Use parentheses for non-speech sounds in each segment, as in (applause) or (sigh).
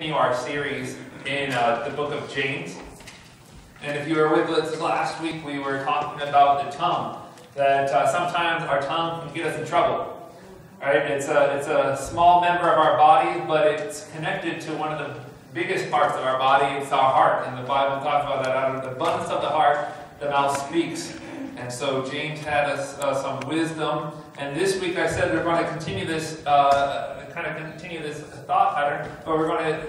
continue our series in uh, the book of James. And if you were with us last week, we were talking about the tongue. That uh, sometimes our tongue can get us in trouble. Right? It's a, it's a small member of our body, but it's connected to one of the biggest parts of our body. It's our heart. And the Bible talks about that out of the abundance of the heart, the mouth speaks. And so James had us uh, some wisdom. And this week I said we're going to continue this kind of continue this thought pattern, but we're going to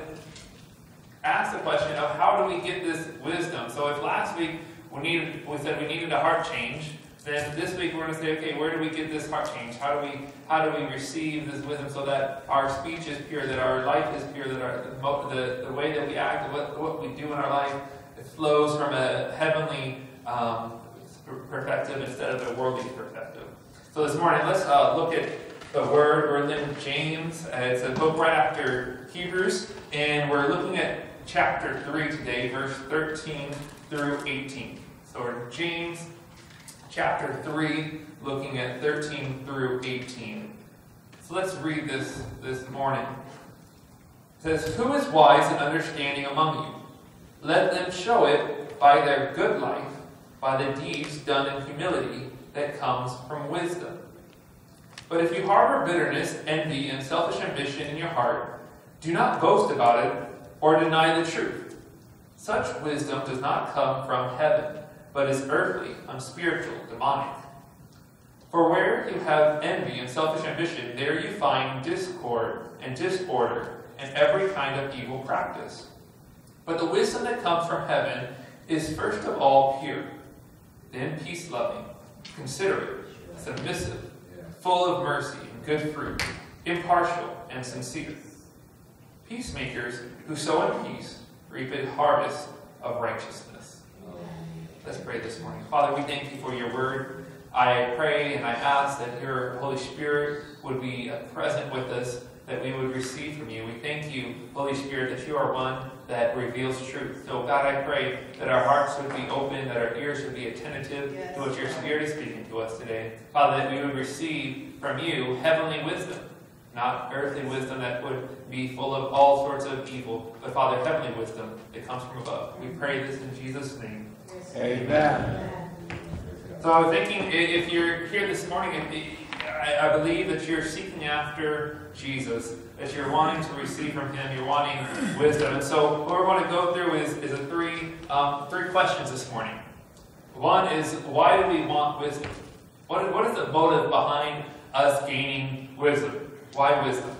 ask the question of how do we get this wisdom? So if last week we needed, we said we needed a heart change, then this week we're going to say, okay, where do we get this heart change? How do we how do we receive this wisdom so that our speech is pure, that our life is pure, that our the, the way that we act, what, what we do in our life, it flows from a heavenly um, perspective instead of a worldly perspective. So this morning, let's uh, look at the word. We're in James. Uh, it's a book right after Hebrews, and we're looking at chapter 3 today, verse 13 through 18. So we're in James chapter 3, looking at 13 through 18. So let's read this this morning. It says, Who is wise and understanding among you? Let them show it by their good life, by the deeds done in humility that comes from wisdom. But if you harbor bitterness, envy, and selfish ambition in your heart, do not boast about it or deny the truth. Such wisdom does not come from heaven, but is earthly, unspiritual, demonic. For where you have envy and selfish ambition, there you find discord and disorder and every kind of evil practice. But the wisdom that comes from heaven is first of all pure, then peace loving, considerate, submissive full of mercy and good fruit, impartial and sincere. Peacemakers who sow in peace reap a harvest of righteousness. Let's pray this morning. Father, we thank you for your word. I pray and I ask that your Holy Spirit would be present with us, that we would receive from you. We thank you, Holy Spirit, that you are one that reveals truth. So, God, I pray that our hearts would be open, that our ears would be attentive yes. to what your Spirit is speaking to us today. Father, that we would receive from you heavenly wisdom, not earthly wisdom that would be full of all sorts of evil, but, Father, heavenly wisdom that comes from above. We pray this in Jesus' name. Yes. Amen. So, I was thinking if you're here this morning, I believe that you're seeking after Jesus that you're wanting to receive from Him. You're wanting wisdom. And so, what we're going to go through is, is a three, um, three questions this morning. One is, why do we want wisdom? What, what is the motive behind us gaining wisdom? Why wisdom?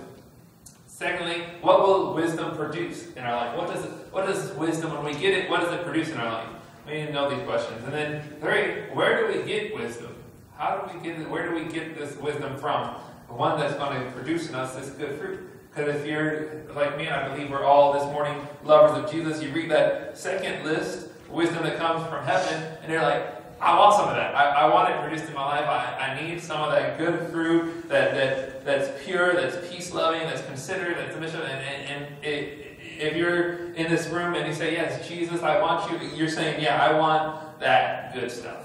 Secondly, what will wisdom produce in our life? What does, what does wisdom, when we get it, what does it produce in our life? We need to know these questions. And then three, where do we get wisdom? How do we get it? Where do we get this wisdom from? The one that's going to produce in us this good fruit. Because if you're like me, and I believe we're all this morning lovers of Jesus, you read that second list, wisdom that comes from heaven, and you're like, I want some of that. I, I want it produced in my life. I, I need some of that good fruit that, that that's pure, that's peace loving, that's considerate, that's submissive. And, and, and it, if you're in this room and you say, Yes, Jesus, I want you, you're saying, Yeah, I want that good stuff.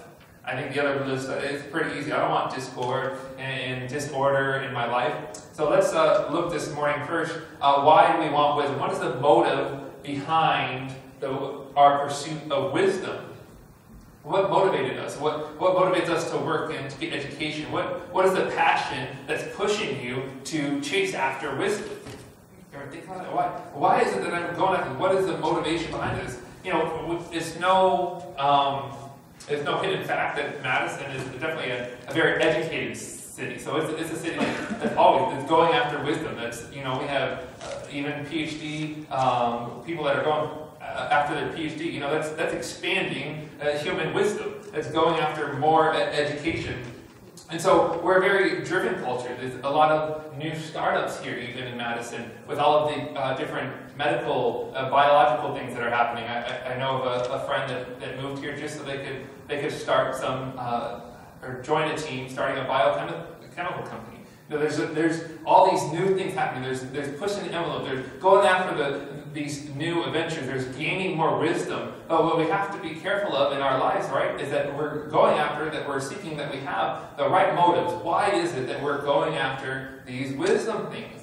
I think the other list is pretty easy. I don't want discord and, and disorder in my life. So let's uh, look this morning first. Uh, why do we want wisdom? What is the motive behind the, our pursuit of wisdom? What motivated us? What, what motivates us to work and to get education? What, what is the passion that's pushing you to chase after wisdom? Why, why is it that I'm going after? What is the motivation behind this? You know, it's no. Um, there's no hidden fact that Madison is definitely a, a very educated city. So it's, it's a city that's always that's going after wisdom. That's you know we have uh, even PhD um, people that are going uh, after their PhD. You know that's that's expanding uh, human wisdom. That's going after more education and so we're a very driven culture. There's a lot of new startups here, even in Madison, with all of the uh, different medical, uh, biological things that are happening. I, I know of a, a, friend that, that moved here just so they could they could start some uh, or join a team starting a biochemical company. You know, there's a, there's all these new things happening. There's there's pushing the envelope. There's going after the these new adventures. There's gaining more wisdom. But what we have to be careful of in our lives, right, is that we're going after, that we're seeking, that we have the right motives. Why is it that we're going after these wisdom things?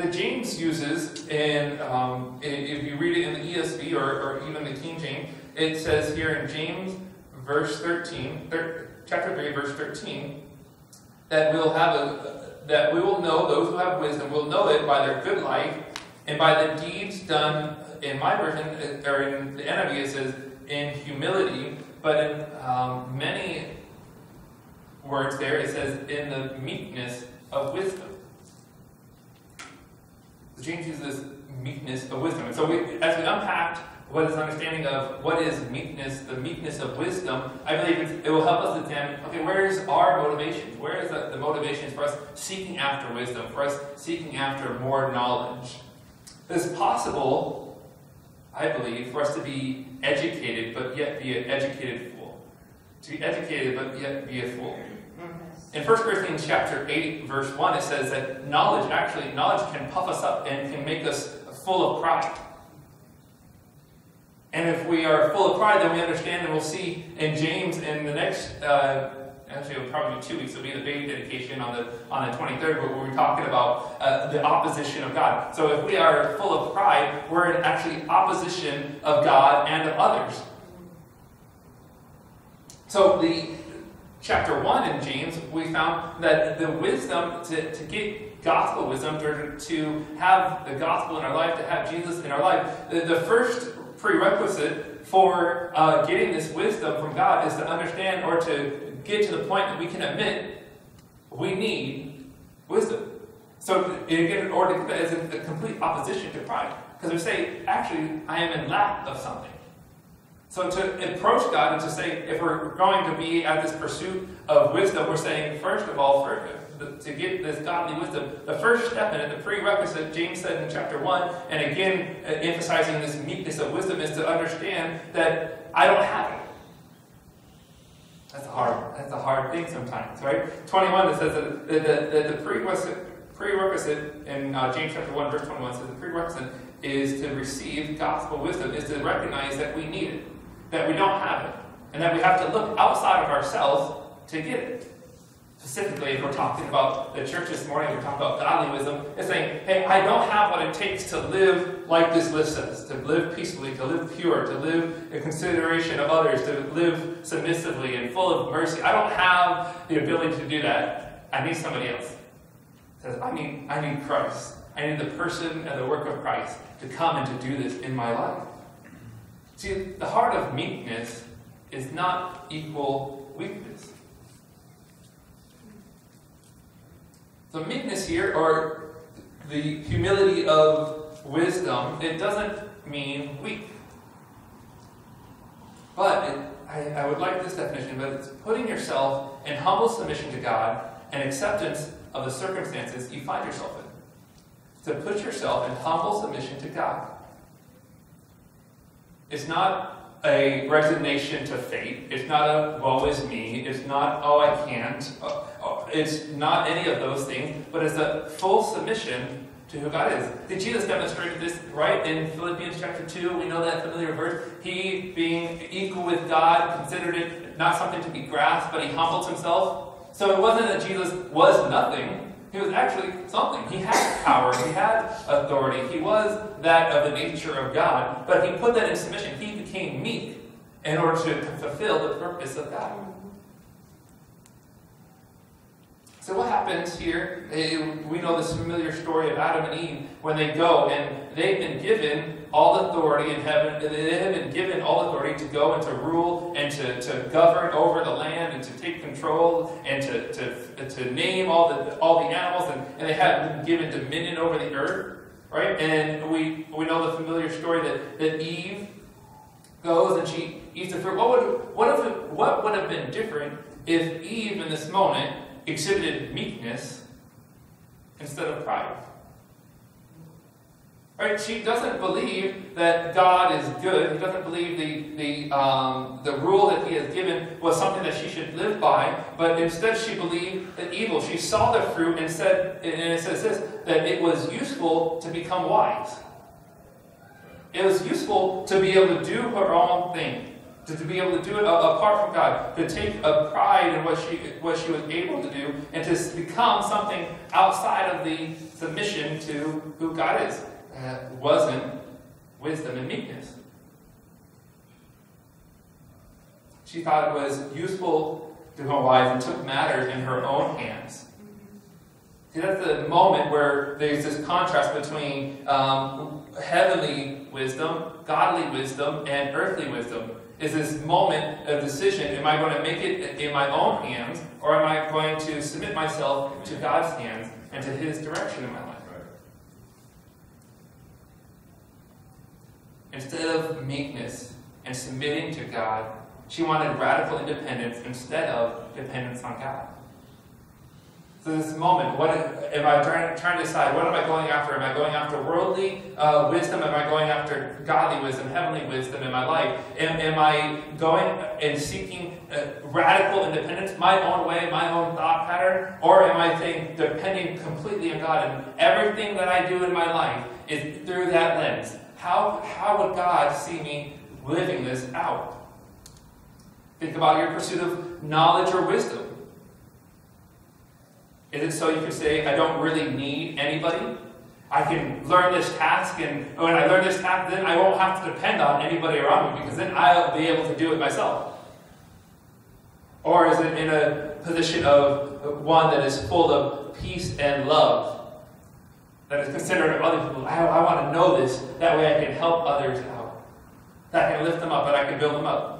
That James uses, and um, if you read it in the ESV or, or even the King James, it says here in James, verse 13, thir- chapter 3, verse 13, that we'll have a that we will know those who have wisdom will know it by their good life and by the deeds done in my version or in the NIV it says in humility, but in um, many words there it says in the meekness of wisdom. James uses meekness of wisdom. And so we, as we unpacked what is understanding of what is meekness, the meekness of wisdom, I believe it will help us examine, okay, where is our motivation? Where is the, the motivations for us seeking after wisdom, for us seeking after more knowledge? It's possible, I believe, for us to be educated but yet be an educated fool. To be educated but yet be a fool. In 1 Corinthians chapter 8, verse 1, it says that knowledge, actually, knowledge can puff us up and can make us full of pride. And if we are full of pride, then we understand, and we'll see in James in the next, uh, actually, it'll probably be two weeks. It'll be the baby dedication on the on the 23rd, but we're talking about uh, the opposition of God. So if we are full of pride, we're in actually opposition of God and of others. So the chapter 1 in James, we found that the wisdom to, to get gospel wisdom, to, to have the gospel in our life, to have Jesus in our life, the, the first prerequisite for uh, getting this wisdom from God is to understand or to get to the point that we can admit we need wisdom. So, in order to get that is a complete opposition to pride. Because we say, actually, I am in lack of something. So to approach God and to say, if we're going to be at this pursuit of wisdom, we're saying, first of all, for, to get this godly wisdom, the first step in it, the prerequisite, James said in chapter 1, and again uh, emphasizing this meekness of wisdom, is to understand that I don't have it. That's a hard, that's a hard thing sometimes, right? 21, it says that the, the, the prerequisite, prerequisite in uh, James chapter 1, verse 21 says the prerequisite is to receive gospel wisdom, is to recognize that we need it that we don't have it, and that we have to look outside of ourselves to get it. Specifically, if we're talking about the church this morning, we're talking about godly wisdom, it's saying, hey, I don't have what it takes to live like this list says, to live peacefully, to live pure, to live in consideration of others, to live submissively and full of mercy. I don't have the ability to do that. I need somebody else. It says, I need, I need Christ. I need the person and the work of Christ to come and to do this in my life. See, the heart of meekness is not equal weakness. So, meekness here, or the humility of wisdom, it doesn't mean weak. But it, I, I would like this definition, but it's putting yourself in humble submission to God and acceptance of the circumstances you find yourself in. To put yourself in humble submission to God. It's not a resignation to fate. It's not a woe is me. It's not, oh, I can't. Uh, uh, it's not any of those things, but it's a full submission to who God is. Did Jesus demonstrate this right in Philippians chapter 2? We know that familiar verse. He, being equal with God, considered it not something to be grasped, but he humbled himself. So it wasn't that Jesus was nothing, he was actually something. He had power, he had authority, he was that of the nature of God, but he put that in submission. He became meek in order to fulfill the purpose of God. So what happens here? Eh, we know this familiar story of Adam and Eve when they go and they've been given all authority in heaven. They have been given all authority to go and to rule and to, to govern over the land and to take control and to, to, to name all the all the animals and, and they have been given dominion over the earth. Right? And we we know the familiar story that, that Eve goes and she eats the fruit. What would what if what would have been different if Eve in this moment exhibited meekness instead of pride. Right? She doesn't believe that God is good. He doesn't believe the, the, um, the rule that he has given was something that she should live by, but instead she believed that evil. She saw the fruit and said, and it says this, that it was useful to become wise. It was useful to be able to do her own thing. To, to be able to do it apart from God, to take a pride in what she what she was able to do, and to become something outside of the submission to who God is. That wasn't wisdom and meekness. She thought it was useful to her wife and took matters in her own hands. See, that's the moment where there's this contrast between um, heavenly wisdom, godly wisdom, and earthly wisdom. Is this moment of decision, am I going to make it in my own hands, or am I going to submit myself to God's hands and to His direction in my life? Instead of meekness and submitting to God, she wanted radical independence instead of dependence on God. So this moment, what am I trying, trying to decide? What am I going after? Am I going after worldly uh, wisdom? Am I going after godly wisdom, heavenly wisdom in my life? Am, am I going and seeking uh, radical independence, my own way, my own thought pattern? Or am I saying depending completely on God and everything that I do in my life is through that lens? How, how would God see me living this out? Think about your pursuit of knowledge or wisdom. Is it so you can say, I don't really need anybody? I can learn this task, and when I learn this task, then I won't have to depend on anybody around me because then I'll be able to do it myself. Or is it in a position of one that is full of peace and love? That is considerate of other people. I, I want to know this. That way I can help others out. That I can lift them up, and I can build them up.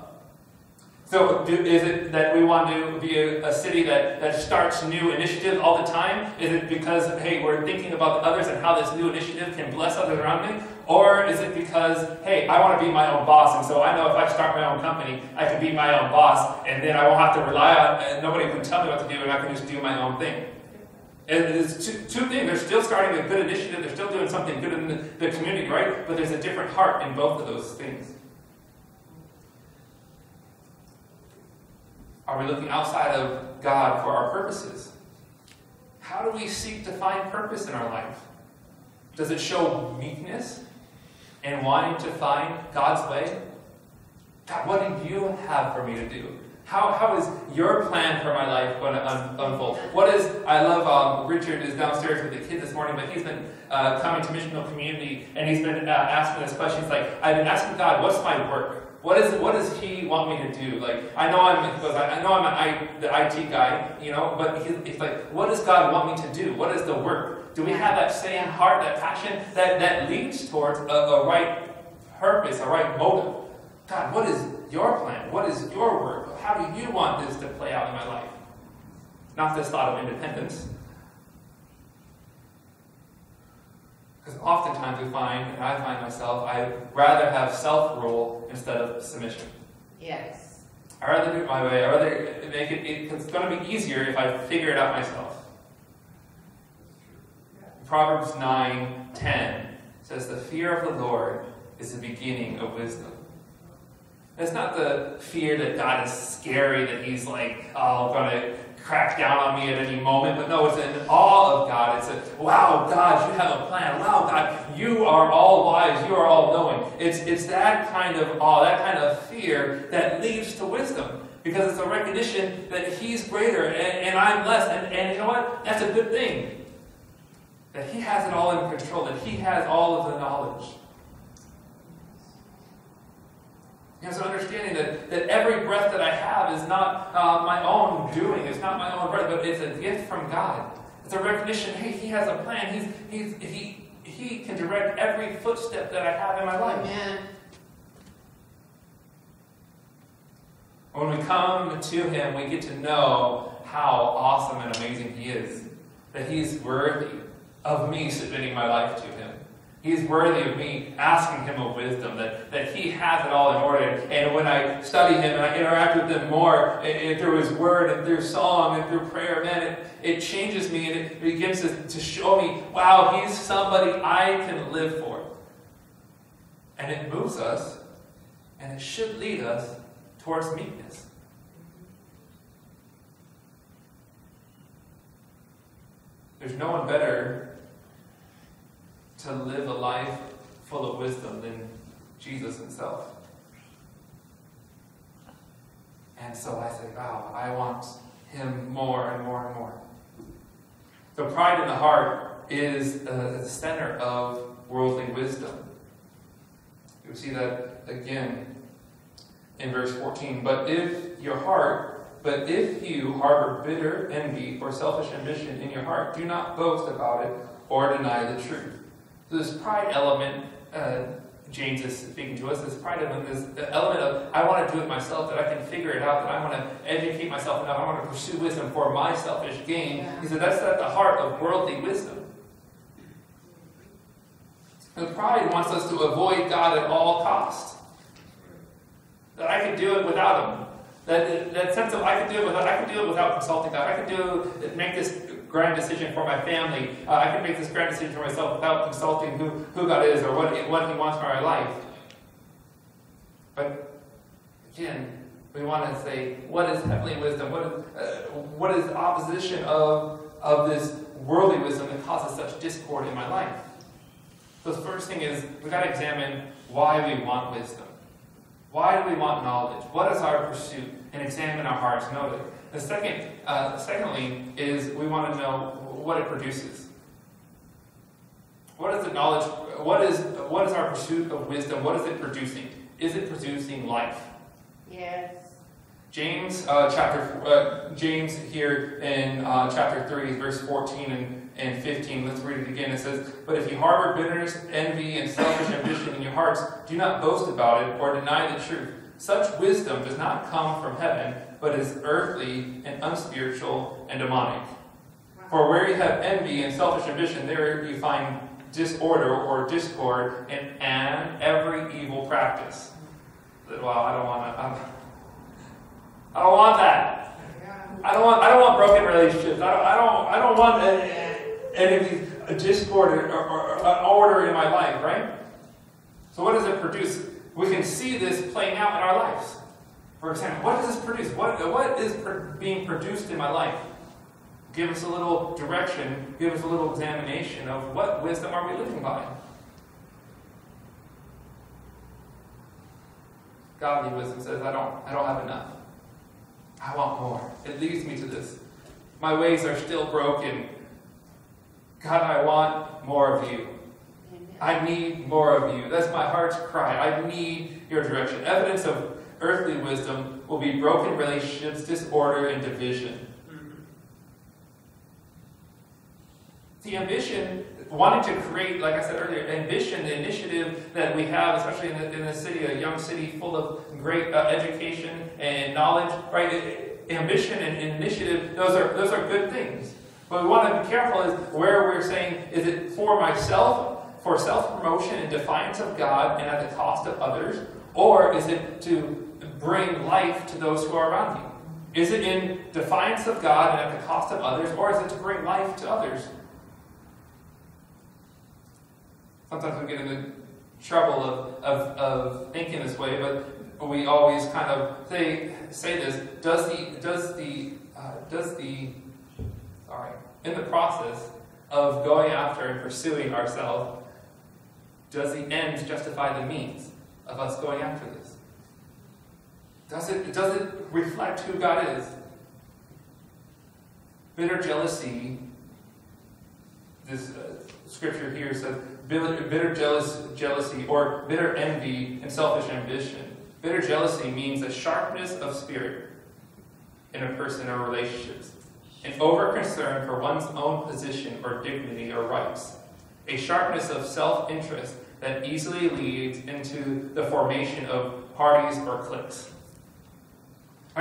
So do, is it that we want to be a, a, city that, that starts new initiatives all the time? Is it because, hey, we're thinking about others and how this new initiative can bless others around me? Or is it because, hey, I want to be my own boss, and so I know if I start my own company, I can be my own boss, and then I won't have to rely on, and nobody can tell me what to do, and I can just do my own thing. And it's two, two things. They're still starting a good initiative, they're still doing something good in the, the community, right? But there's a different heart in both of those things. Are we looking outside of God for our purposes? How do we seek to find purpose in our life? Does it show meekness and wanting to find God's way? God, what do you have for me to do? How, how is your plan for my life going to un- unfold? What is, I love, um, Richard is downstairs with the kids this morning, but he's been uh, coming to Missional Community and he's been uh, asking us questions like, I've been asking God, what's my work? What is what does he want me to do? Like I know I'm I, know I'm an I, the IT guy, you know, but he, he's like, what does God want me to do? What is the work? Do we have that same heart, that passion that that leads towards a, a right purpose, a right motive? God, what is your plan? What is your work? How do you want this to play out in my life? Not this thought of independence, Because oftentimes we find, and I find myself, I rather have self rule instead of submission. Yes. I rather do it my way. I rather make it, it it's going to be easier if I figure it out myself. Proverbs 9 10 says, The fear of the Lord is the beginning of wisdom. It's not the fear that God is scary, that He's like, oh, going to crack down on me at any moment. But no, it's an awe of God. It's a, wow, God, you have a plan. Wow, God, you are all wise. You are all knowing. It's, it's that kind of awe, that kind of fear that leads to wisdom. Because it's a recognition that He's greater and, and I'm less. And, and you know what? That's a good thing. That He has it all in control, that He has all of the knowledge. Know, so understanding that, that every breath that I have is not uh, my own doing, it's not my own breath, but it's a gift from God. It's a recognition, hey, He has a plan. He's, he's, he, he can direct every footstep that I have in my life. Amen. When we come to Him, we get to know how awesome and amazing He is. That He's worthy of me submitting my life to Him. He's worthy of me asking him of wisdom, that, that he has it all in order. And when I study him and I interact with him more and, and through his word and through song and through prayer, man, it, it changes me and it begins to, to show me, wow, he's somebody I can live for. And it moves us, and it should lead us towards meekness. There's no one better to live a life full of wisdom than Jesus himself. And so I say, wow, I want him more and more and more. So pride in the heart is uh, the center of worldly wisdom. You see that again in verse 14. But if your heart, but if you harbor bitter envy or selfish ambition in your heart, do not boast about it or deny the truth. So this pride element, uh, James is speaking to us, this pride element, this the element of I want to do it myself, that I can figure it out, that I want to educate myself enough, I want to pursue wisdom for my selfish gain. Yeah. He said that's at the heart of worldly wisdom. And pride wants us to avoid God at all costs. That I can do it without Him. That, that sense of I can do it without I can do it without consulting God. I can do it, make this grand decision for my family. Uh, I can make this grand decision for myself without consulting who, who God is or what, what He wants for my life. But again, we want to say, what is heavenly wisdom? What is, uh, what is opposition of, of this worldly wisdom that causes such discord in my life? So the first thing is we've got to examine why we want wisdom. Why do we want knowledge? What is our pursuit? And examine our hearts, it. The second, uh, secondly, is we want to know what it produces. What is the knowledge? What is what is our pursuit of wisdom? What is it producing? Is it producing life? Yes. James uh, chapter uh, James here in uh, chapter three, verse fourteen and, and fifteen. Let's read it again. It says, "But if you harbor bitterness, envy, and selfish ambition in your hearts, do not boast about it or deny the truth. Such wisdom does not come from heaven, but is earthly and unspiritual and demonic. For where you have envy and selfish ambition, there you find disorder or discord and, and every evil practice." Well, I don't want to. I don't want that. I don't want. I don't want broken relationships. I don't. I don't. I don't want any of these a discord or, or, or order in my life. Right. So what does it produce? We can see this playing out in our lives. For example, what does this produce? What what is being produced in my life? Give us a little direction. Give us a little examination of what wisdom are we living by. Godly wisdom says, "I don't. I don't have enough." I want more. It leads me to this. My ways are still broken. God, I want more of you. I need more of you. That's my heart's cry. I need your direction. Evidence of earthly wisdom will be broken relationships, disorder, and division. The ambition, wanting to create, like I said earlier, ambition, the initiative that we have, especially in the, in the city, a young city full of great uh, education and knowledge, right? Ambition and initiative, those are, those are good things. But we want to be careful is where we're saying, is it for myself, for self-promotion and defiance of God and at the cost of others? Or is it to bring life to those who are around you? Is it in defiance of God and at the cost of others? Or is it to bring life to others? Sometimes we get into trouble of, of, of thinking this way, but we always kind of say, say this. Does the, does the, uh, does the, sorry, in the process of going after and pursuing ourselves, does the end justify the means of us going after this? Does it, doesn't reflect who God is? Bitter jealousy, this uh, scripture here says, bitter, bitter jealous, jealousy or bitter envy and selfish ambition. Bitter jealousy means a sharpness of spirit in a person or relationships, an over concern for one's own position or dignity or rights, a sharpness of self interest that easily leads into the formation of parties or cliques.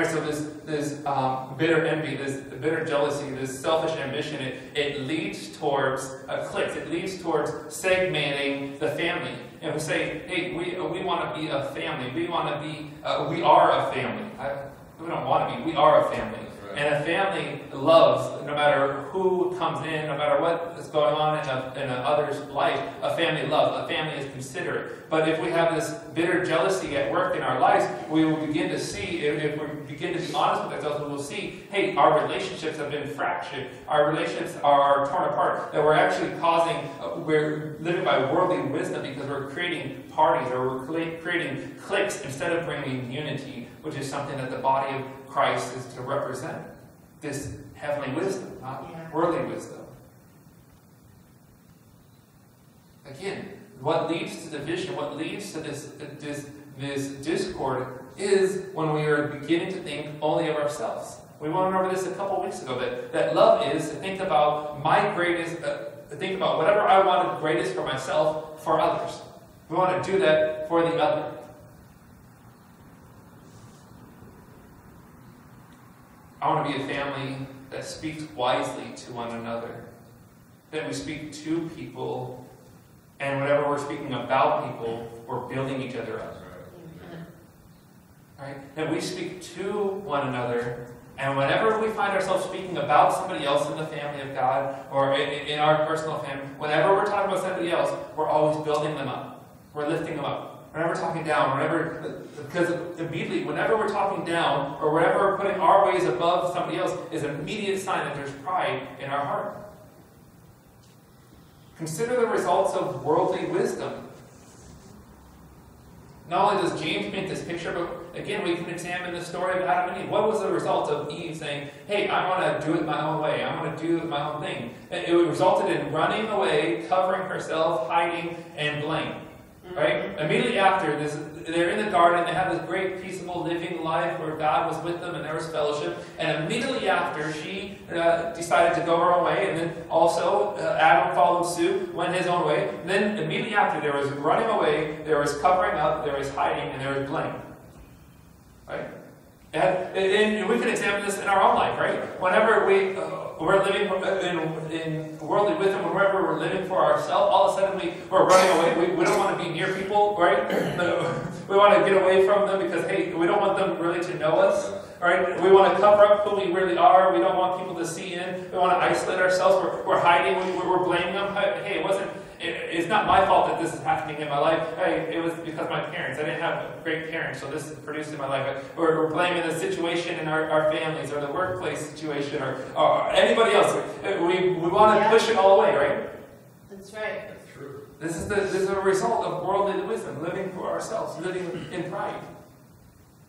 So this, this um, bitter envy, this bitter jealousy, this selfish ambition, it, it leads towards cliques. It leads towards segmenting the family. And we say, hey, we, uh, we want to be a family. We want to be, uh, we are a family. I, we don't want to be, we are a family. And a family loves, no matter who comes in, no matter what is going on in, a, in a other's life, a family loves. A family is considerate. But if we have this bitter jealousy at work in our lives, we will begin to see, if, if we begin to be honest with ourselves, we will see, hey, our relationships have been fractured. Our relationships are torn apart. That we're actually causing, uh, we're living by worldly wisdom because we're creating parties or we're creating cliques instead of bringing unity, which is something that the body of Christ is to represent. This heavenly wisdom, not yeah. worldly wisdom. Again, what leads to division, what leads to this, this, this discord is when we are beginning to think only of ourselves. We went over this a couple weeks ago that, that love is to think about my greatest, uh, think about whatever I wanted greatest for myself for others. We want to do that for the other. I want to be a family that speaks wisely to one another. That we speak to people, and whenever we're speaking about people, we're building each other up. Right? That we speak to one another, and whenever we find ourselves speaking about somebody else in the family of God, or in, in our personal family, whenever we're talking about somebody else, we're always building them up. We're lifting them up. Whenever we're talking down, whenever, because immediately, whenever we're talking down, or whenever we're putting our ways above somebody else, is an immediate sign that there's pride in our heart. Consider the results of worldly wisdom. Not only does James paint this picture, but again, we can examine the story of Adam and Eve. What was the result of Eve saying, Hey, I want to do it my own way. I want to do my own thing? It resulted in running away, covering herself, hiding, and blame. Right? Immediately after this, they're in the garden, they have this great, peaceable, living life where God was with them and there was fellowship. And immediately after, she uh, decided to go her own way, and then also uh, Adam followed suit, went his own way. And then immediately after, there was running away, there was covering up, there was hiding, and there was blame. Right? And, and we can examine this in our own life, right? Whenever we, uh, we're living uh, in, in worldly wisdom, whenever we're living for ourselves, all of a sudden we, we're running away. We, we don't want to be near people, right? we want to get away from them because, hey, we don't want them really to know us. Right? We want to cover up who we really are. We don't want people to see in. We want to isolate ourselves. We're, we're hiding. We, we're blaming them. Hey, it wasn't it's not my fault that this is happening in my life. Hey, it was because my parents. I didn't have great parents, so this is produced in my life. Or we're blaming the situation in our, our families or the workplace situation or, or anybody else. We, we want to yeah. push it all away, right? That's right. That's true. This is, the, this is a result of worldly wisdom, living for ourselves, living in pride.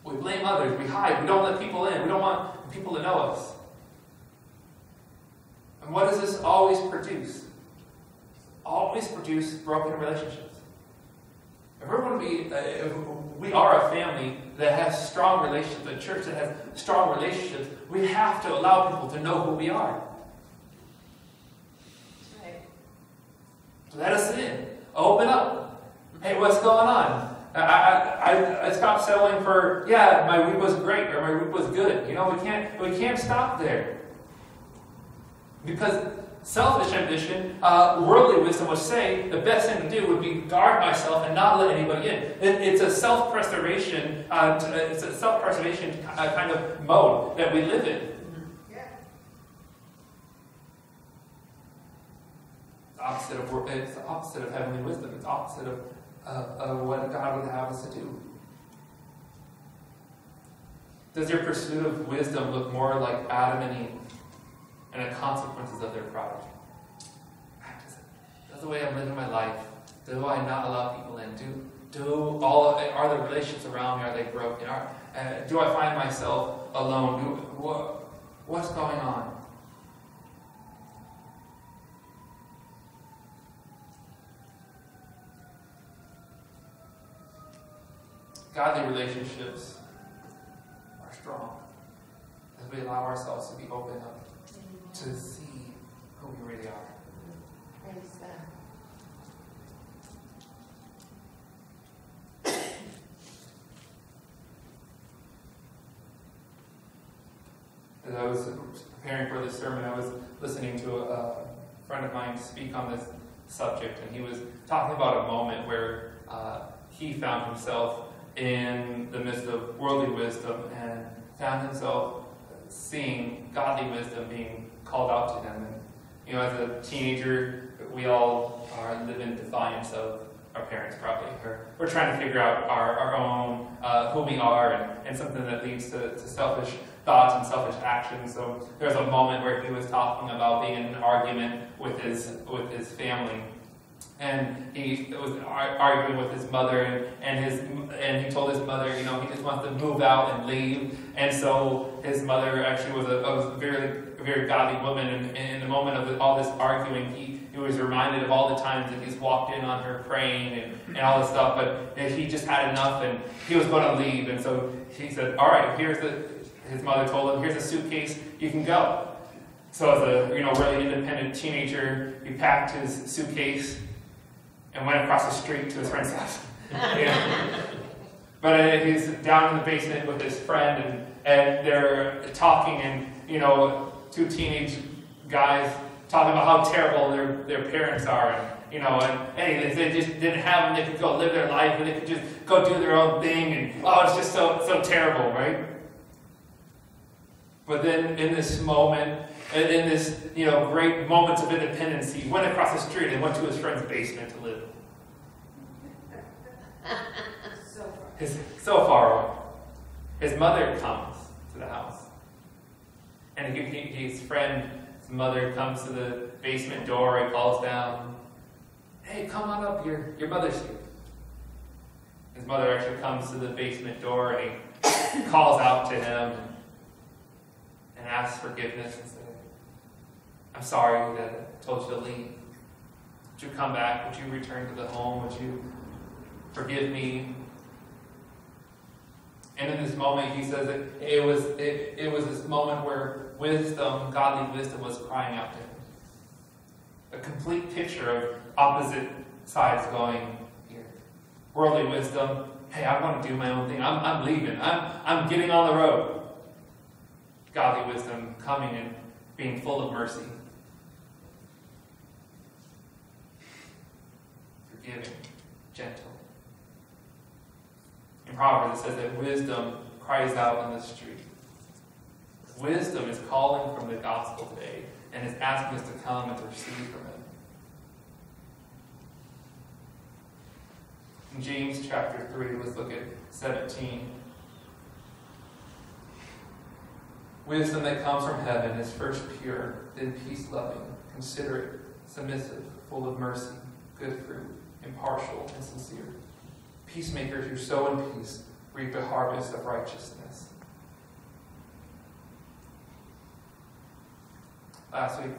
We blame others. We hide. We don't let people in. We don't want people to know us. And what does this always produce? Always produce broken relationships. If we're going to be, uh, if we are a family that has strong relationships, a church that has strong relationships, we have to allow people to know who we are. Let us in. Open up. Hey, what's going on? I, I, I, stopped settling for, yeah, my week was great or my week was good. You know, we can't, we can't stop there. Because selfish ambition, uh, worldly wisdom would say the best thing to do would be guard myself and not let anybody in. It, it's a self-preservation, uh, uh it's a self-preservation uh, kind of mode that we live in. It's opposite of it's the opposite of heavenly wisdom. It's opposite of, of what God would have us to do. Does your pursuit of wisdom look more like Adam and Eve? And the consequences of their it. That's the way I'm living my life. Do I not allow people in? Do do all of, it, are the relationships around me are they broken? Are, uh, do I find myself alone? Do, what, what's going on? Godly relationships are strong as we allow ourselves to be open up to see who we really are. Praise God. As I was preparing for this sermon, I was listening to a, a friend of mine speak on this subject, and he was talking about a moment where uh, he found himself in the midst of worldly wisdom and found himself seeing godly wisdom being called out to him. And, you know, as a teenager, we all are living defiance of our parents, probably. We're, we're trying to figure out our, our own, uh, who we are, and, and something that leads to, to selfish thoughts and selfish actions. So there's a moment where he was talking about being in an argument with his with his family, and he was arguing with his mother, and, and his and he told his mother, you know, he just wants to move out and leave. And so his mother actually was a, a very very godly woman, and, and in the moment of all this arguing, he he was reminded of all the times that he's walked in on her praying and, and all this stuff, but he just had enough and he was going to leave. And so he said, All right, here's the, his mother told him, here's a suitcase, you can go. So as a you know really independent teenager, he packed his suitcase and went across the street to his friend's house. (laughs) But uh, he's down in the basement with his friend, and, and they're talking, and you know, two teenage guys talking about how terrible their, their parents are, and you know, and hey, if they just didn't have them, they could go live their life, and they could just go do their own thing, and oh, it's just so so terrible, right? But then in this moment, and in this, you know, great moments of independence, he went across the street and went to his friend's basement to live. (laughs) so far. His, so far away. His mother comes to the house. And his friend, his mother comes to the basement door and calls down, Hey, come on up, your, your mother's here. His mother actually comes to the basement door and he calls out to him and asks forgiveness and say, I'm sorry that I told you to leave. Would you come back? Would you return to the home? Would you forgive me? And in this moment, he says that it was, it, it was this moment where wisdom, godly wisdom, was crying out to him. A complete picture of opposite sides going here. Worldly wisdom, hey, I want to do my own thing. I'm, I'm leaving. I'm, I'm getting on the road godly wisdom coming and being full of mercy, forgiving, gentle. In Proverbs, it says that wisdom cries out in the street. Wisdom is calling from the gospel today and is asking us to come and to receive from it. In James chapter 3, let's look at 17. Wisdom that comes from heaven is first pure, then peace loving, considerate, submissive, full of mercy, good fruit, impartial, and sincere. Peacemakers who sow in peace reap a harvest of righteousness. Last week,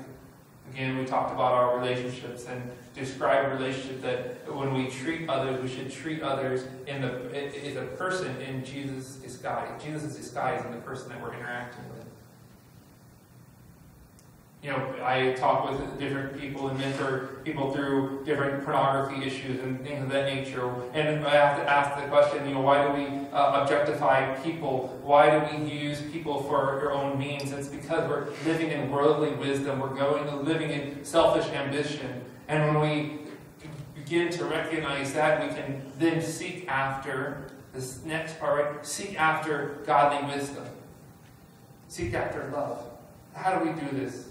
again, we talked about our relationships and described a relationship that when we treat others, we should treat others in the is a person in Jesus' disguise. Jesus' disguise in the person that we're interacting with you know, I talk with different people and mentor people through different pornography issues and things of that nature. And I have to ask the question, you know, why do we uh, objectify people? Why do we use people for our own means? It's because we're living in worldly wisdom. We're going to living in selfish ambition. And when we begin to recognize that, we can then seek after this next part? Seek after godly wisdom. Seek after love. How do we do this?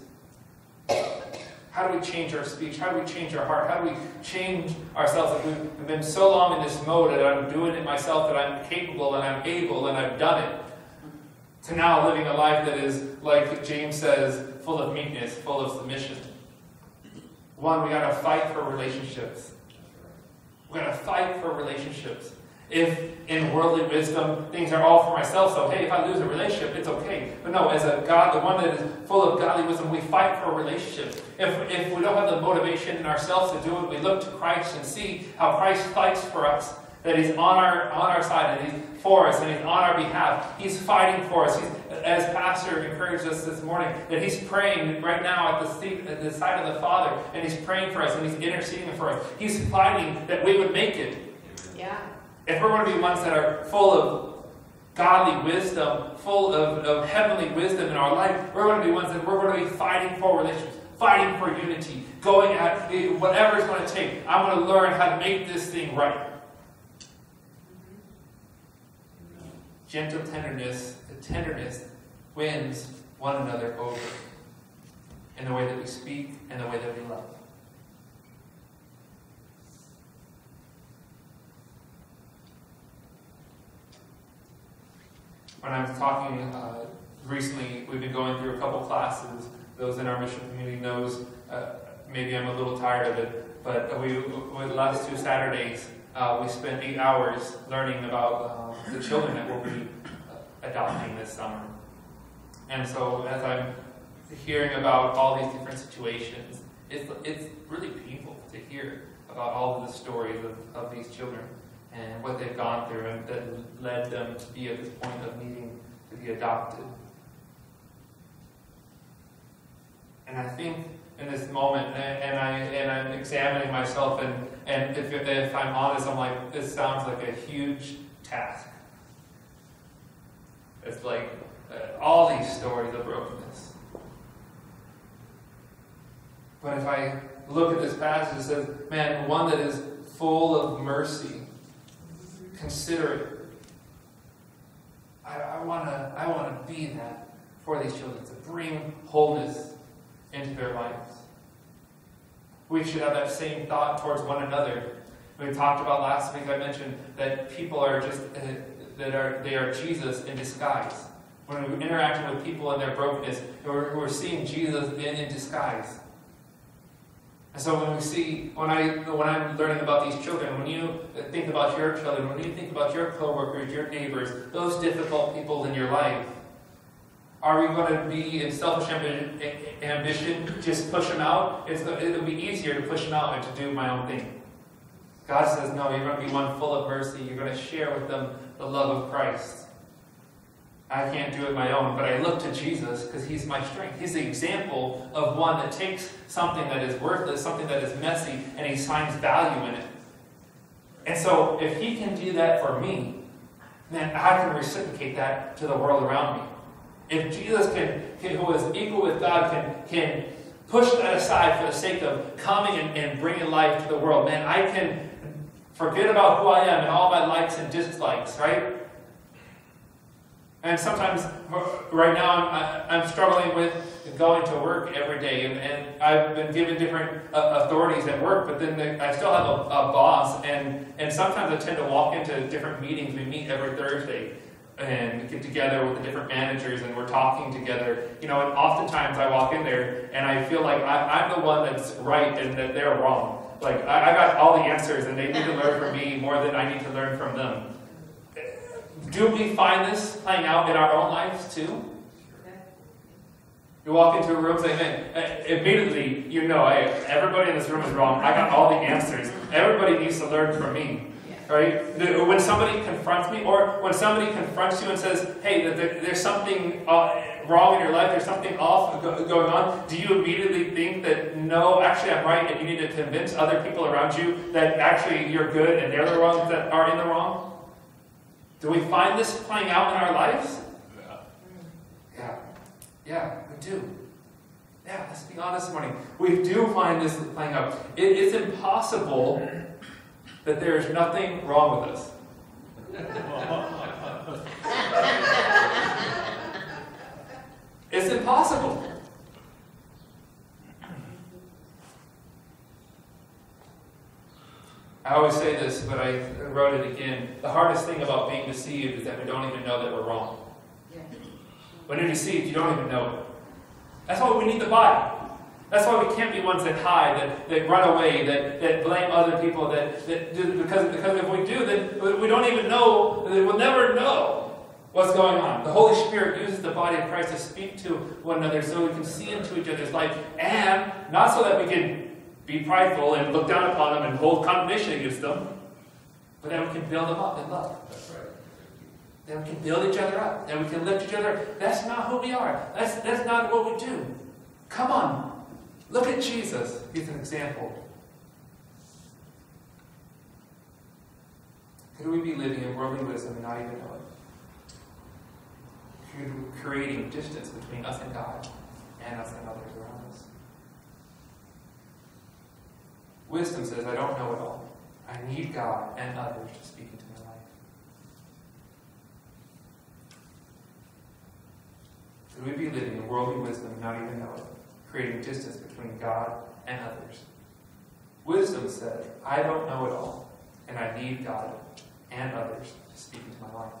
How do we change our speech? How do we change our heart? How do we change ourselves? If we've been so long in this mode that I'm doing it myself, that I'm capable and I'm able and I've done it, to now living a life that is, like James says, full of meekness, full of submission. One, we got to fight for relationships. We got to fight for relationships. If in worldly wisdom things are all for myself, so hey, if I lose a relationship, it's okay. But no, as a God, the one that is full of godly wisdom, we fight for a relationship. If, if we don't have the motivation in ourselves to do it, we look to Christ and see how Christ fights for us. That He's on our on our side, and He's for us, and He's on our behalf. He's fighting for us. He's, as Pastor encouraged us this morning, that He's praying right now at the seat, at the side of the Father, and He's praying for us, and He's interceding for us. He's fighting that we would make it. Yeah. If we're going to be ones that are full of godly wisdom, full of, of heavenly wisdom in our life, we're going to be ones that we're going to be fighting for relationships, fighting for unity, going at whatever it's going to take. I'm going to learn how to make this thing right. Gentle tenderness, tenderness wins one another over in the way that we speak and the way that we love. When I was talking uh, recently, we've been going through a couple classes. Those in our mission community knows uh, maybe I'm a little tired of it, but we, with the last two Saturdays, uh, we spent eight hours learning about uh, the children that we'll be uh, adopting this summer. And so, as I'm hearing about all these different situations, it's, it's really painful to hear about all of the stories of, of these children and what they've gone through and that led them to be at this point of needing to be adopted. And I think in this moment, and, I and I'm examining myself, and and if, if I'm honest, I'm like, this sounds like a huge task. It's like uh, all these stories of brokenness. But if I look at this passage, it says, man, one that is full of mercy, considerate. I, I want to I wanna be that for these children, to bring wholeness into their lives. We should have that same thought towards one another. We talked about last week, I mentioned that people are just, uh, that are, they are Jesus in disguise. When we're interacting with people in their brokenness, we're, we're seeing Jesus in, in disguise. And so when we see, when I when I'm learning about these children, when you think about your children, when you think about your coworkers, your neighbors, those difficult people in your life, are we going to be in selfish ambition, just push them out? It's, it'll be easier to push them out and to do my own thing. God says, no, you're going to be one full of mercy. You're going to share with them the love of Christ. I can't do it my own, but I look to Jesus because he's my strength. He's the example of one that takes something that is worthless, something that is messy, and he finds value in it. And so, if he can do that for me, then I can reciprocate that to the world around me. If Jesus can, can who is equal with God, can, can push that aside for the sake of coming and, and bringing life to the world, man, I can forget about who I am and all my likes and dislikes, right? And sometimes, right now, I'm, I'm struggling with going to work every day, and, and I've been given different uh, authorities at work, but then the, I still have a, a, boss, and, and sometimes I tend to walk into different meetings. We meet every Thursday, and get together with the different managers and we're talking together. You know, and oftentimes I walk in there and I feel like I, am the one that's right and that they're wrong. Like I, I got all the answers and they need to learn from me more than I need to learn from them. Do we find this playing out in our own lives too? You walk into a room saying, hey, immediately you know, hey, everybody in this room is wrong. I got all the answers. Everybody needs to learn from me. Right? When somebody confronts me, or when somebody confronts you and says, hey, there's something uh, wrong in your life, there's something off going on, do you immediately think that, no, actually I'm right, and you need to convince other people around you that actually you're good and they're the ones that are in the wrong? Do we find this playing out in our lives? Yeah. Yeah. Yeah, we do. Yeah, let's be honest this morning. We do find this playing out. It is impossible that there is nothing wrong with us. (laughs) it's impossible. I always say this, but I wrote it again. The hardest thing about being deceived is that we don't even know that we're wrong. When you're deceived, you don't even know it. That's why we need the body. That's why we can't be ones that hide, that, that run away, that, that blame other people, that, that because, because if we do, then we don't even know, we'll never know what's going on. The Holy Spirit uses the body of Christ to speak to one another so we can see into each other's life, and not so that we can be prideful and look down upon them and hold condemnation against them, but then we can build them up in love. That's right. That we can build each other up, that we can lift each other. That's not who we are. That's, that's not what we do. Come on, Look at Jesus. He's an example. Could we be living in worldly wisdom and not even know it? Could creating distance between us and God and us and others around us? Wisdom says, I don't know it all. I need God and others to speak into my life. Could we be living in worldly wisdom and not even know it, creating distance between God and others? Wisdom says, I don't know it all, and I need God and others to speak into my life.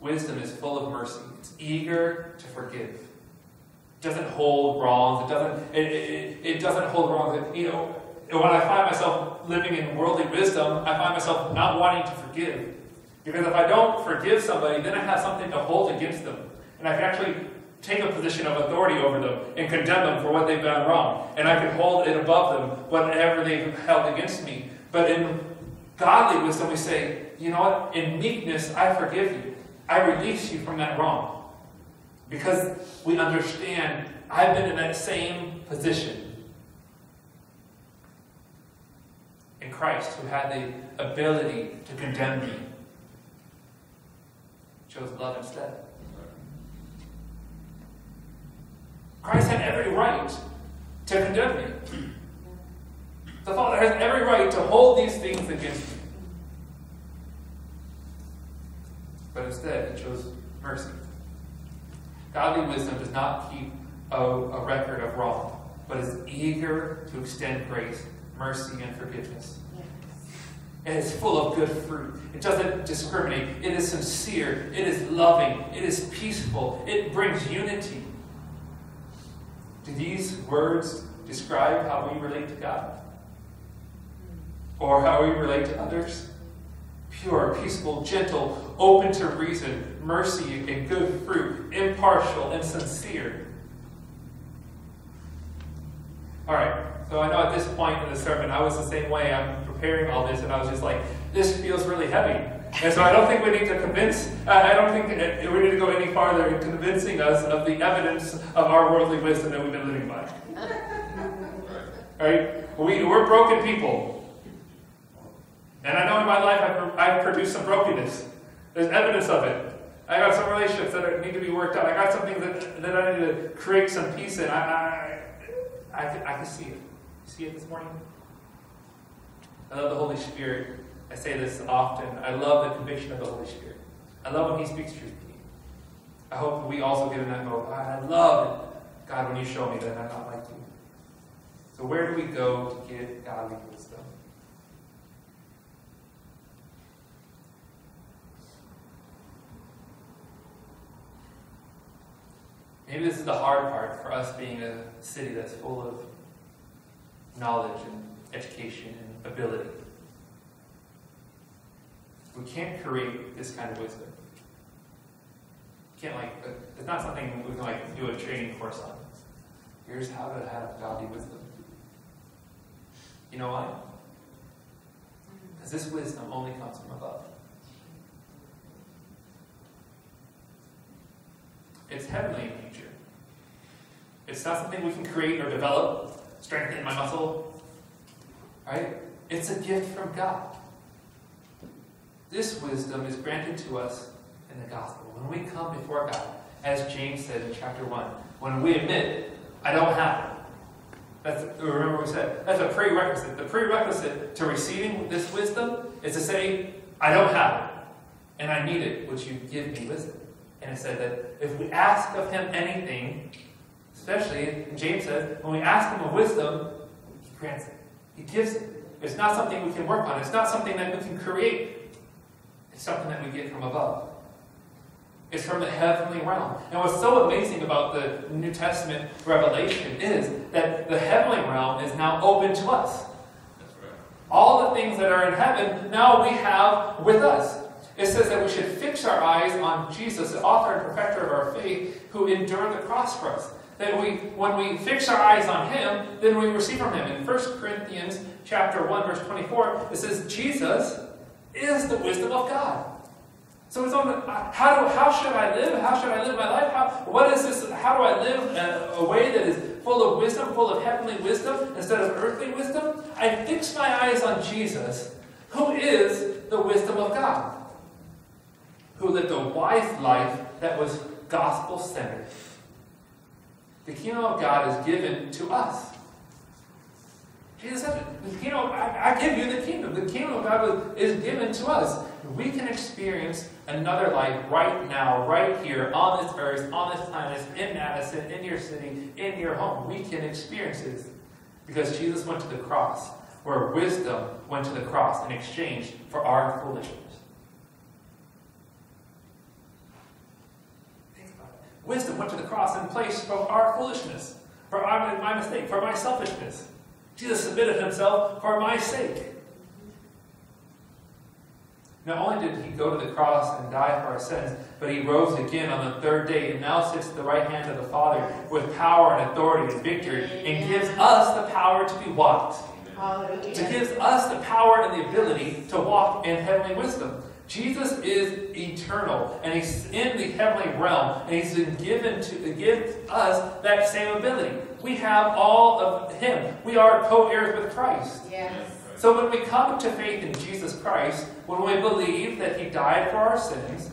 Wisdom is full of mercy. It's eager to forgive. It doesn't hold wrongs. It doesn't. It, it, it doesn't hold wrongs. You know, when I find myself living in worldly wisdom, I find myself not wanting to forgive. Because if I don't forgive somebody, then I have something to hold against them. And I can actually take a position of authority over them and condemn them for what they've done wrong. And I can hold it above them, whatever they've held against me. But in godly wisdom, we say, you know what? In meekness, I forgive you. I release you from that wrong. Because we understand I've been in that same position. In Christ, who had the ability to condemn me, chose love instead. Christ had every right to condemn me. The Father has every right to hold these things against me. But instead, he chose mercy. Godly wisdom does not keep a, a record of wrong, but is eager to extend grace, mercy, and forgiveness. It is full of good fruit. It doesn't discriminate. It is sincere. It is loving. It is peaceful. It brings unity. Do these words describe how we relate to God? Or how we relate to others? Pure, peaceful, gentle, open to reason, mercy and good fruit, impartial and sincere. All right, so I know at this point in the sermon, I was the same way. I'm preparing all this, and I was just like, this feels really heavy. And so I don't think we need to convince, uh, I don't think we need to go any farther in convincing us of the evidence of our worldly wisdom that we've been living by. (laughs) Right? We, we're broken people. And I know in my life I've, I've produced some brokenness. There's evidence of it. I got some relationships that need to be worked out. I got some things that, that I need to create some peace in. I, I, I, can, I can see it. See it this morning? I love the Holy Spirit. I say this often. I love the conviction of the Holy Spirit. I love when He speaks truth to me. I hope we also get in that mode. I love it, God, when you show me that I'm not like you. So, where do we go to get godly wisdom? Maybe this is the hard part for us being a city that's full of knowledge and education and ability. We can't create this kind of wisdom. can't like uh, it's not something we can like do a training course on. Here's how to have godly wisdom. You know why? Mm-hmm. Because this wisdom only comes from above. It's heavenly in nature. It's not something we can create or develop, strengthen my muscle. Right? It's a gift from God. This wisdom is granted to us in the gospel. When we come before God, as James said in chapter 1, when we admit, I don't have it. That's, remember we said, that's a prerequisite. The prerequisite to receiving this wisdom is to say, I don't have it, and I need it, which you give me wisdom. And it said that if we ask of him anything, especially, James says, when we ask him of wisdom, he grants it. He gives it. It's not something we can work on. It's not something that we can create. It's something that we get from above. It's from the heavenly realm. And what's so amazing about the New Testament revelation is that the heavenly realm is now open to us. All the things that are in heaven now we have with us. It says that we should fix our eyes on Jesus, the author and perfecter of our faith, who endured the cross for us. That we, when we fix our eyes on Him, then we receive from Him. In 1 Corinthians chapter 1, verse 24, it says, Jesus is the wisdom of God. So it's on uh, how do how should I live? How should I live my life? How, what is this? How do I live a, a way that is full of wisdom, full of heavenly wisdom instead of earthly wisdom? I fix my eyes on Jesus, who is the wisdom of God, who lived a wise life that was gospel centered. The kingdom of God is given to us. Jesus said, the kingdom, I, I give you the kingdom. The kingdom of God is given to us. We can experience another life right now, right here, on this earth, on this planet, in Madison, in your city, in your home. We can experience this because Jesus went to the cross, where wisdom went to the cross in exchange for our foolishness. Wisdom went to the cross in place for our foolishness, for our, my mistake, for my selfishness. Jesus submitted himself for my sake. Not only did he go to the cross and die for our sins, but he rose again on the third day and now sits at the right hand of the Father with power and authority and victory and gives us the power to be what? To gives us the power and the ability to walk in heavenly wisdom. Jesus is eternal, and he's in the heavenly realm, and he's been given to give us that same ability. We have all of him. We are co-heirs with Christ. Yes. So when we come to faith in Jesus Christ, when we believe that he died for our sins,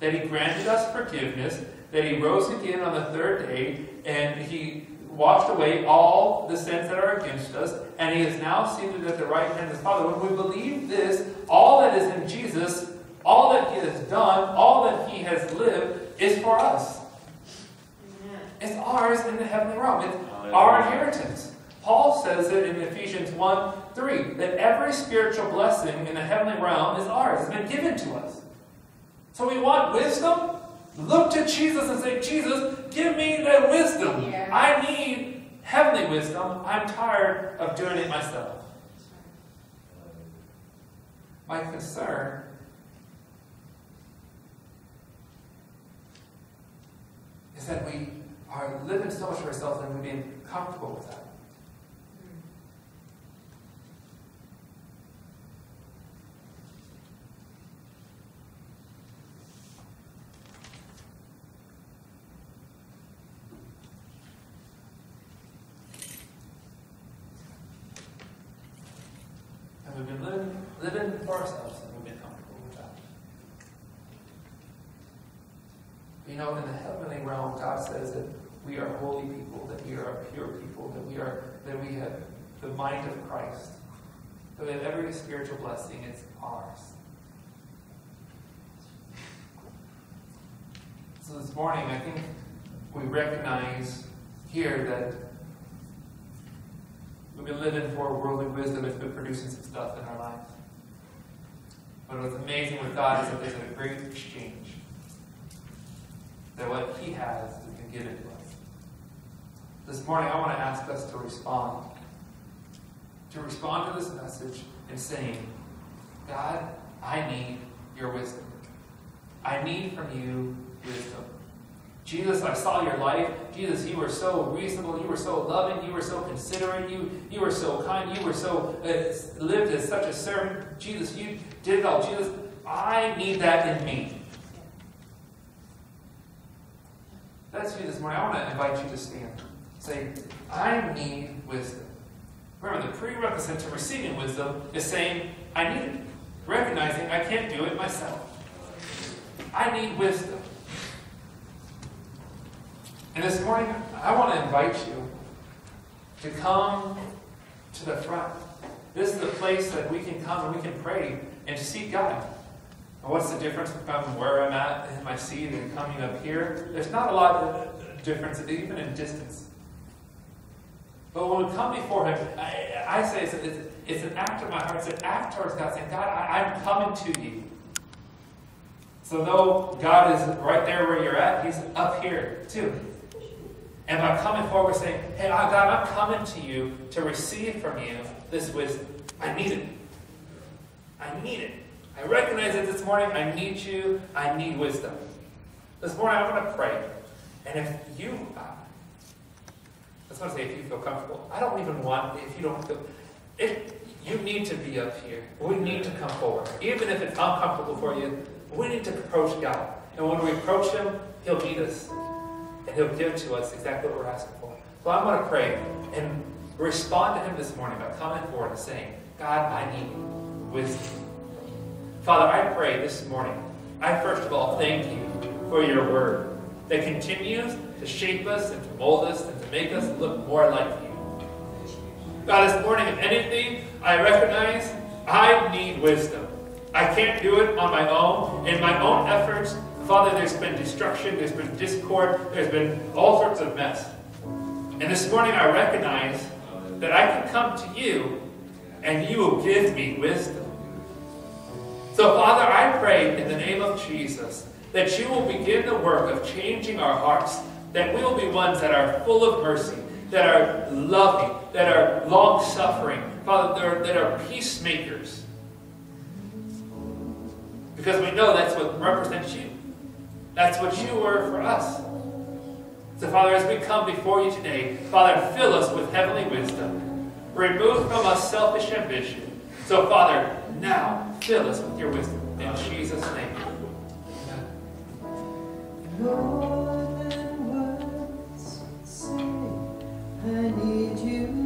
that he granted us forgiveness, that he rose again on the third day, and he washed away all the sins that are against us, and he is now seated at the right hand of the Father. When we believe this, all that is in Jesus all that He has done, all that He has lived, is for us. Amen. It's ours in the heavenly realm. It's our inheritance. Paul says it in Ephesians 1 3 that every spiritual blessing in the heavenly realm is ours, it's been given to us. So we want wisdom? Look to Jesus and say, Jesus, give me that wisdom. Yeah. I need heavenly wisdom. I'm tired of doing it myself. My concern that we are living so much for ourselves and we're being comfortable with that. And we've been living, living for ourselves and we've been comfortable with that. You know, in the heavenly realm, God says that we are holy people, that we are a pure people, that we are that we have the mind of Christ. That we have every spiritual blessing, it's ours. So this morning, I think we recognize here that we've been living for worldly wisdom that's been producing some stuff in our lives. But what's amazing with God is that there's a great exchange that what He has has been given to us. This morning, I want to ask us to respond. To respond to this message in saying, God, I need your wisdom. I need from you wisdom. Jesus, I saw your life. Jesus, you were so reasonable. You were so loving. You were so considerate. You, you were so kind. You were so uh, lived as such a servant. Jesus, you did it all. Jesus, I need that in me. That's you this morning. I want to invite you to stand. Say, I need wisdom. Remember, the prerequisite to receiving wisdom is saying, I need it. Recognizing I can't do it myself. I need wisdom. And this morning, I want to invite you to come to the front. This is the place that we can come and we can pray and seek God. What's the difference from where I'm at in my seat and coming up here? There's not a lot of difference, even in distance. But when we come before Him, I, I say it's, it's, it's, an act of my heart. It's an act towards God saying, God, I, I'm coming to you. So though God is right there where you're at, He's up here too. And by coming forward saying, Hey, God, I'm coming to you to receive from you this wisdom. I need it. I need it. I recognize it this morning. I need you. I need wisdom. This morning I'm going to pray. And if you, uh, I want to say, if you feel comfortable, I don't even want, if you don't feel, if you need to be up here. We need to come forward. Even if it's uncomfortable for you, we need to approach God. And when we approach Him, He'll meet us. And He'll give to us exactly what we're asking for. So I'm going to pray and respond to Him this morning by coming forward and saying, God, I need wisdom. Father, I pray this morning, I first of all thank you for your word that continues to shape us and to mold us and to make us look more like you. God, this morning, if anything, I recognize I need wisdom. I can't do it on my own. In my own efforts, Father, there's been destruction, there's been discord, there's been all sorts of mess. And this morning I recognize that I can come to you and you will give me wisdom. So, Father, I pray in the name of Jesus that you will begin the work of changing our hearts, that we will be ones that are full of mercy, that are loving, that are long suffering, Father, that are, peacemakers. Because we know that's what represents you. That's what you were for us. So, Father, as we come before you today, Father, fill us with heavenly wisdom. Remove from us selfish ambition. So, Father, now Fill us with your wisdom. In Jesus' name. Amen. I need you.